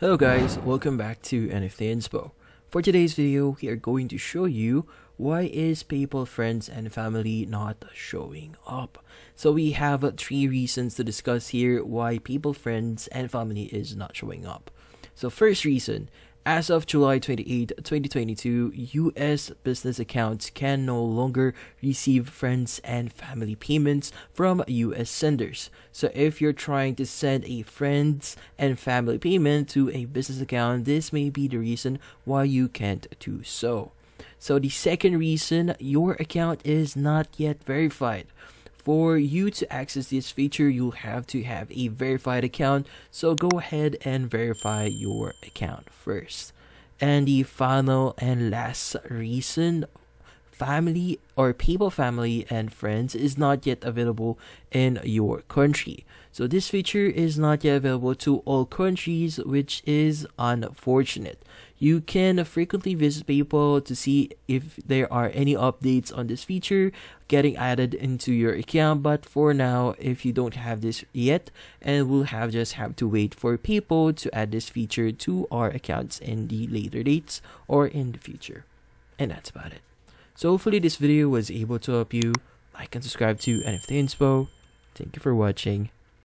Hello guys, welcome back to NFT Inspo. For today's video, we are going to show you why is PayPal, friends and family not showing up. So we have three reasons to discuss here why PayPal, friends and family is not showing up. So first reason, as of July 28, 2022, US business accounts can no longer receive friends and family payments from US senders. So if you're trying to send a friends and family payment to a business account, this may be the reason why you can't do so. So the second reason, your account is not yet verified for you to access this feature, you'll have to have a verified account. So go ahead and verify your account first. And the final and last reason family or PayPal family and friends is not yet available in your country. So this feature is not yet available to all countries, which is unfortunate. You can frequently visit PayPal to see if there are any updates on this feature getting added into your account. But for now, if you don't have this yet, and we'll have just have to wait for PayPal to add this feature to our accounts in the later dates or in the future. And that's about it. So hopefully this video was able to help you. Like and subscribe to NFT Inspo. Thank you for watching